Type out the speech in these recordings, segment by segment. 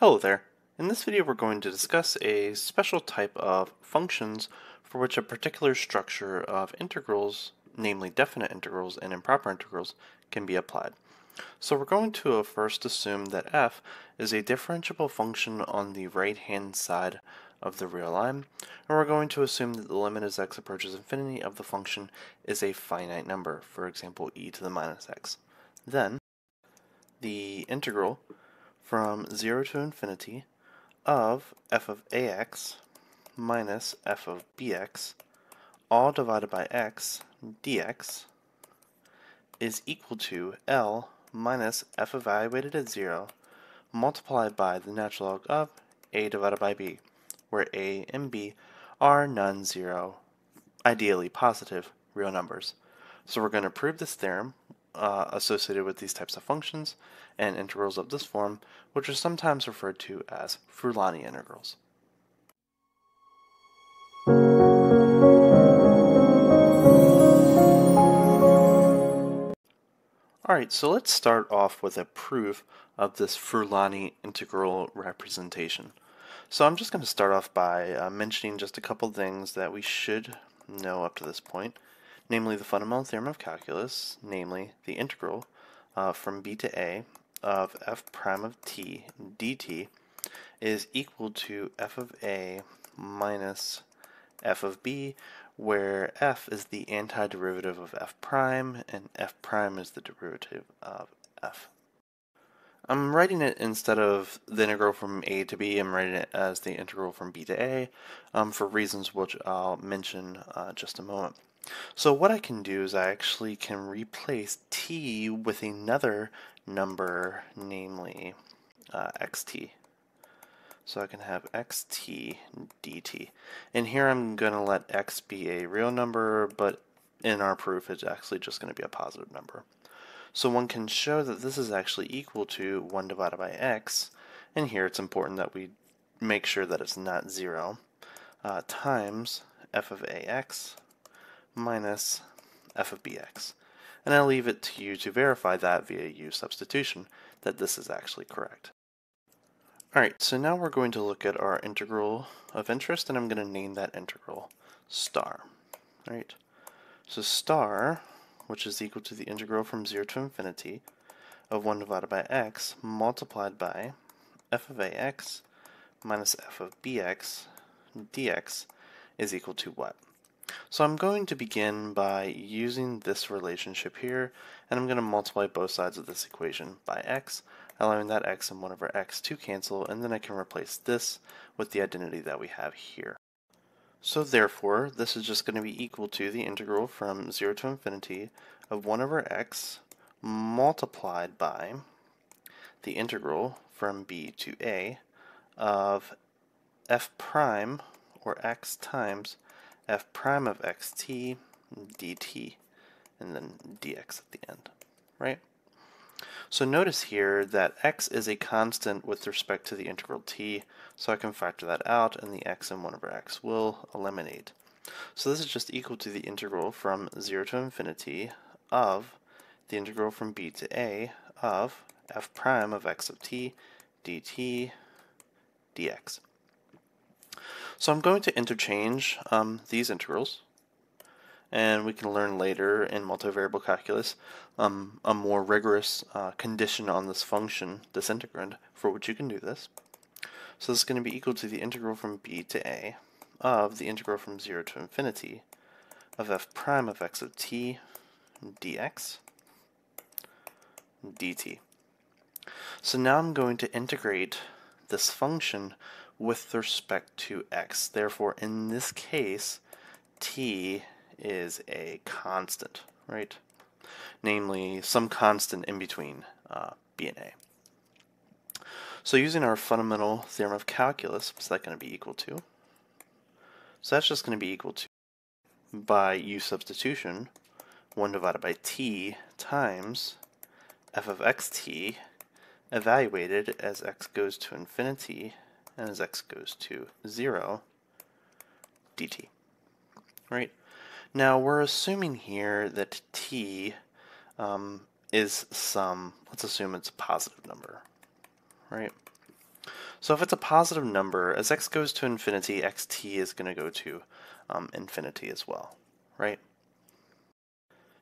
Hello there. In this video we're going to discuss a special type of functions for which a particular structure of integrals, namely definite integrals and improper integrals, can be applied. So we're going to uh, first assume that f is a differentiable function on the right hand side of the real line, and we're going to assume that the limit as x approaches infinity of the function is a finite number, for example e to the minus x. Then the integral from 0 to infinity of f of ax minus f of bx all divided by x dx is equal to L minus f evaluated at 0 multiplied by the natural log of a divided by b, where a and b are non-zero, ideally positive, real numbers. So we're going to prove this theorem uh, associated with these types of functions and integrals of this form, which are sometimes referred to as Frullani integrals. Alright, so let's start off with a proof of this Frullani integral representation. So I'm just going to start off by uh, mentioning just a couple things that we should know up to this point namely the fundamental theorem of calculus, namely the integral uh, from b to a of f prime of t dt is equal to f of a minus f of b, where f is the antiderivative of f prime and f prime is the derivative of f. I'm writing it instead of the integral from a to b, I'm writing it as the integral from b to a um, for reasons which I'll mention uh, just a moment. So what I can do is I actually can replace t with another number, namely uh, xt. So I can have xt dt. And here I'm going to let x be a real number, but in our proof it's actually just going to be a positive number. So one can show that this is actually equal to 1 divided by x, and here it's important that we make sure that it's not 0, uh, times f of ax minus f of bx. And I'll leave it to you to verify that via u substitution that this is actually correct. Alright, so now we're going to look at our integral of interest and I'm going to name that integral star. Alright, so star, which is equal to the integral from 0 to infinity of 1 divided by x multiplied by f of ax minus f of bx dx is equal to what? So I'm going to begin by using this relationship here, and I'm going to multiply both sides of this equation by x, allowing that x and 1 over x to cancel, and then I can replace this with the identity that we have here. So therefore, this is just going to be equal to the integral from 0 to infinity of 1 over x multiplied by the integral from b to a of f prime, or x times f prime of xt dt and then dx at the end, right? So notice here that x is a constant with respect to the integral t, so I can factor that out and the x and 1 over x will eliminate. So this is just equal to the integral from 0 to infinity of the integral from b to a of f prime of x of t dt dx. So I'm going to interchange um, these integrals, and we can learn later in multivariable calculus um, a more rigorous uh, condition on this function, this integrand, for which you can do this. So this is going to be equal to the integral from b to a of the integral from 0 to infinity of f prime of x of t dx dt. So now I'm going to integrate this function with respect to x. Therefore, in this case, t is a constant, right? Namely, some constant in between uh, b and a. So using our fundamental theorem of calculus, what's that going to be equal to? So that's just going to be equal to, by u substitution, 1 divided by t times f of xt evaluated as x goes to infinity and as x goes to 0, dt. Right? Now we're assuming here that t um, is some, let's assume it's a positive number, right? So if it's a positive number, as x goes to infinity, xt is going to go to um, infinity as well, right?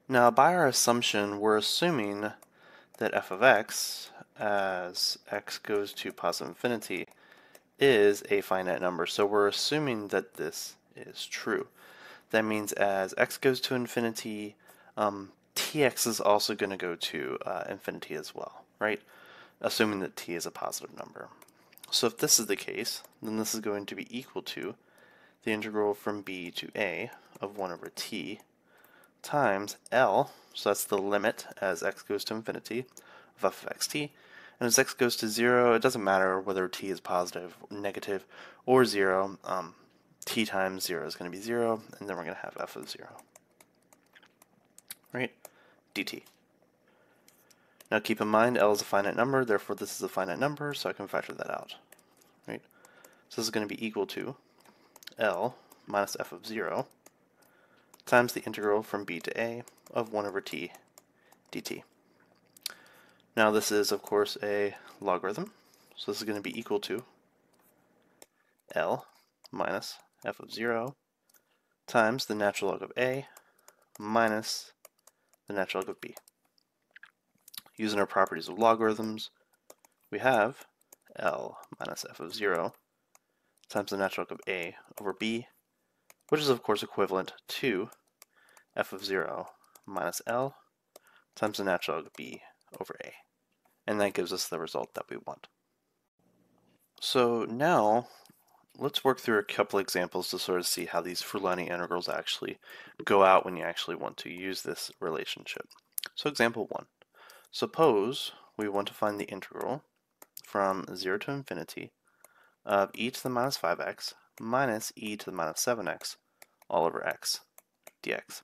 Now by our assumption, we're assuming that f of x, as x goes to positive infinity, is a finite number. So we're assuming that this is true. That means as x goes to infinity, um, tx is also going to go to uh, infinity as well, right? Assuming that t is a positive number. So if this is the case, then this is going to be equal to the integral from b to a of 1 over t times L, so that's the limit as x goes to infinity of f of xt, and as x goes to 0, it doesn't matter whether t is positive, negative, or 0, um, t times 0 is going to be 0, and then we're going to have f of 0. Right? dt. Now keep in mind L is a finite number, therefore this is a finite number, so I can factor that out. Right? So this is going to be equal to L minus f of 0 times the integral from b to a of 1 over t dt. Now this is, of course, a logarithm, so this is going to be equal to L minus f of 0 times the natural log of a minus the natural log of b. Using our properties of logarithms, we have L minus f of 0 times the natural log of a over b, which is of course equivalent to f of 0 minus L times the natural log of b over a. And that gives us the result that we want. So now, let's work through a couple examples to sort of see how these Frullani integrals actually go out when you actually want to use this relationship. So example 1. Suppose we want to find the integral from 0 to infinity of e to the minus 5x minus e to the minus 7x all over x dx.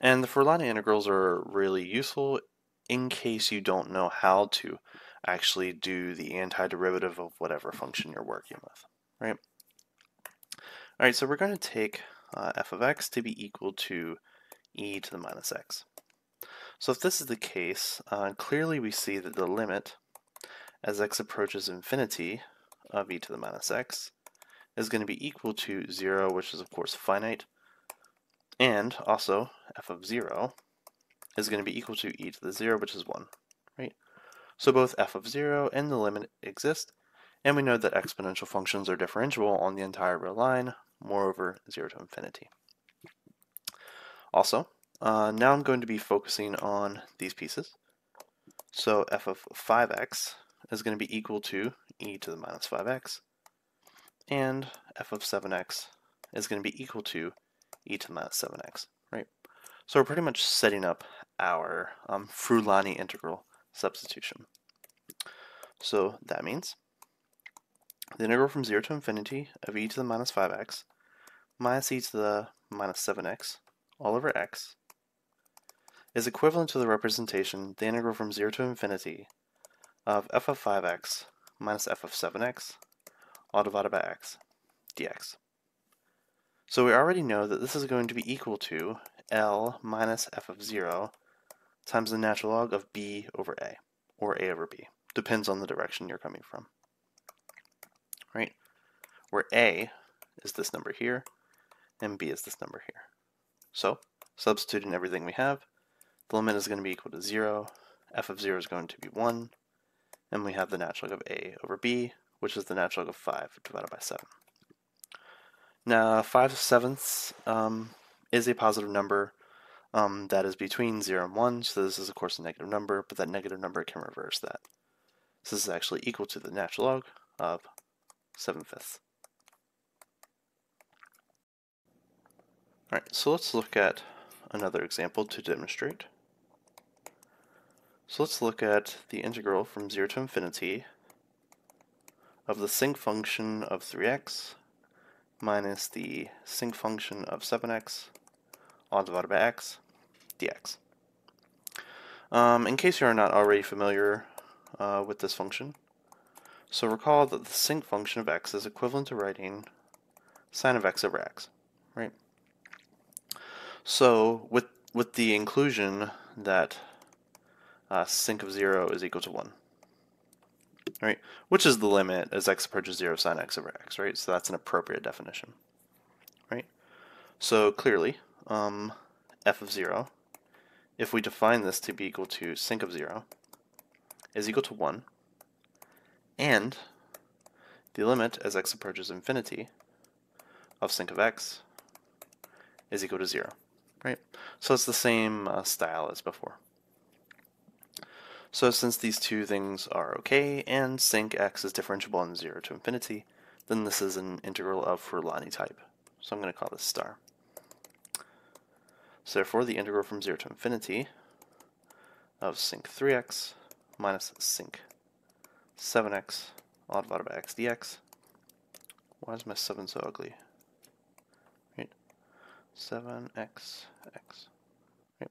And the Frullani integrals are really useful in case you don't know how to actually do the antiderivative of whatever function you're working with, right? All right, so we're going to take uh, f of x to be equal to e to the minus x. So if this is the case, uh, clearly we see that the limit as x approaches infinity of e to the minus x is going to be equal to 0, which is of course finite, and also f of 0 is going to be equal to e to the 0, which is 1, right? So both f of 0 and the limit exist, and we know that exponential functions are differentiable on the entire real line, moreover 0 to infinity. Also, uh, now I'm going to be focusing on these pieces. So f of 5x is going to be equal to e to the minus 5x, and f of 7x is going to be equal to e to the minus 7x, right? So we're pretty much setting up our um, Frullani integral substitution. So that means the integral from 0 to infinity of e to the minus 5x minus e to the minus 7x all over x is equivalent to the representation, the integral from 0 to infinity of f of 5x minus f of 7x all divided by x dx. So we already know that this is going to be equal to L minus f of 0 times the natural log of b over a, or a over b. Depends on the direction you're coming from. Right? Where a is this number here, and b is this number here. So, substituting everything we have, the limit is going to be equal to 0, f of 0 is going to be 1, and we have the natural log of a over b, which is the natural log of 5 divided by 7. Now, 5 sevenths um, is a positive number um, that is between 0 and 1, so this is of course a negative number, but that negative number can reverse that. So this is actually equal to the natural log of 7 fifths. Alright, so let's look at another example to demonstrate. So let's look at the integral from 0 to infinity of the sinc function of 3x minus the sinc function of 7x all divided by x dx. Um, in case you are not already familiar uh, with this function, so recall that the sinc function of x is equivalent to writing sine of x over x, right? So with with the inclusion that uh, sinc of 0 is equal to 1. right? Which is the limit as x approaches 0 sine x over x, right? So that's an appropriate definition, right? So clearly, um, f of 0, if we define this to be equal to sinc of 0, is equal to 1, and the limit as x approaches infinity of sinc of x is equal to 0, right? So it's the same uh, style as before. So since these two things are okay, and sinc x is differentiable in 0 to infinity, then this is an integral of Frullani type. So I'm going to call this star. So therefore, the integral from 0 to infinity of sinc 3x minus sinc 7x all divided by x dx. Why is my 7 so ugly? Right. 7x x. Right.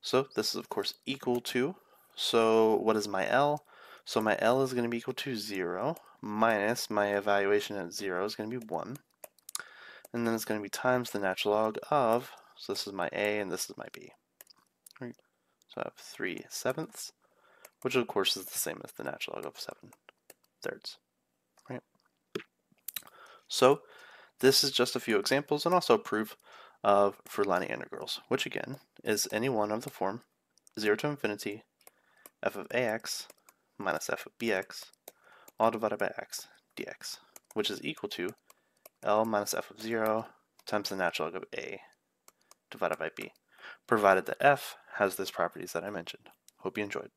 So this is of course equal to so what is my L? So my L is going to be equal to 0 minus my evaluation at 0 is going to be 1. And then it's going to be times the natural log of, so this is my A and this is my B. Right. So I have 3 sevenths, which of course is the same as the natural log of 7 thirds. Right. So this is just a few examples and also proof of Frullani integrals, which again is any one of the form 0 to infinity f of ax minus f of bx all divided by x dx, which is equal to L minus f of 0 times the natural log of a divided by b, provided that f has those properties that I mentioned. Hope you enjoyed.